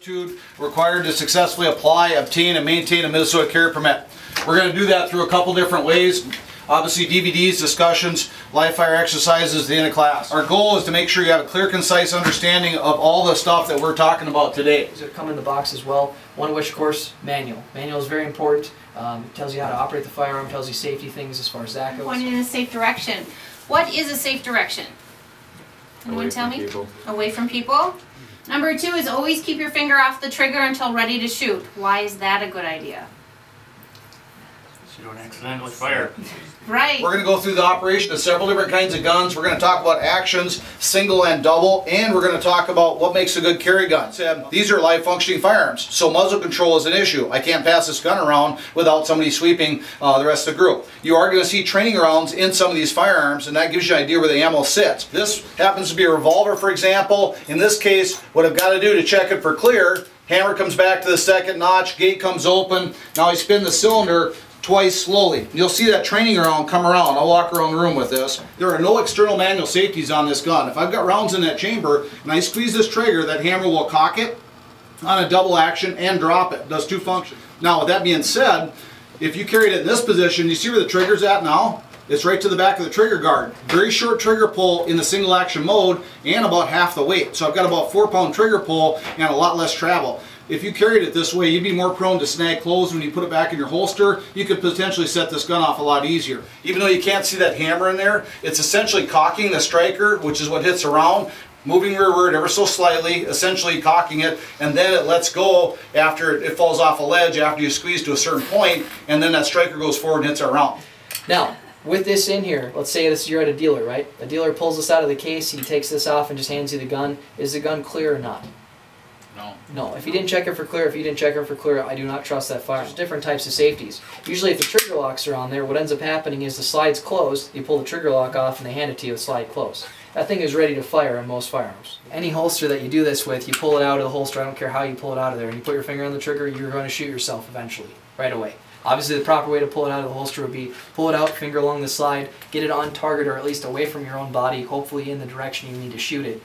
aptitude required to successfully apply, obtain, and maintain a Minnesota carry permit. We're going to do that through a couple different ways. Obviously DVDs, discussions, live fire exercises the end of class. Our goal is to make sure you have a clear, concise understanding of all the stuff that we're talking about today. These that come in the box as well. One of which, of course, manual. Manual is very important. Um, it tells you how to operate the firearm, tells you safety things as far as that goes. Pointing in a safe direction. What is a safe direction? Anyone tell me? people. Away from people. Number two is always keep your finger off the trigger until ready to shoot. Why is that a good idea? So you don't accidentally fire. Right. We're going to go through the operation of several different kinds of guns. We're going to talk about actions, single and double, and we're going to talk about what makes a good carry gun. And These are live functioning firearms, so muzzle control is an issue. I can't pass this gun around without somebody sweeping uh, the rest of the group. You are going to see training rounds in some of these firearms, and that gives you an idea where the ammo sits. This happens to be a revolver, for example. In this case, what I've got to do to check it for clear, hammer comes back to the second notch, gate comes open. Now I spin the cylinder twice slowly. You'll see that training round come around. I'll walk around the room with this. There are no external manual safeties on this gun. If I've got rounds in that chamber and I squeeze this trigger, that hammer will cock it on a double action and drop it. Does two functions. Now with that being said, if you carried it in this position, you see where the trigger's at now? It's right to the back of the trigger guard. Very short trigger pull in the single action mode and about half the weight. So I've got about four pound trigger pull and a lot less travel. If you carried it this way, you'd be more prone to snag clothes when you put it back in your holster. You could potentially set this gun off a lot easier. Even though you can't see that hammer in there, it's essentially cocking the striker, which is what hits around, moving rearward ever so slightly, essentially cocking it, and then it lets go after it falls off a ledge after you squeeze to a certain point, and then that striker goes forward and hits our round. Now, with this in here, let's say this you're at a dealer, right? A dealer pulls this out of the case, he takes this off and just hands you the gun. Is the gun clear or not? No. No. If you didn't check it for clear, if you didn't check it for clear, I do not trust that firearm. There's different types of safeties. Usually if the trigger locks are on there, what ends up happening is the slide's closed, you pull the trigger lock off and they hand it to you with slide closed. That thing is ready to fire in most firearms. Any holster that you do this with, you pull it out of the holster, I don't care how you pull it out of there, and you put your finger on the trigger, you're going to shoot yourself eventually, right away. Obviously the proper way to pull it out of the holster would be pull it out, finger along the slide, get it on target or at least away from your own body, hopefully in the direction you need to shoot it.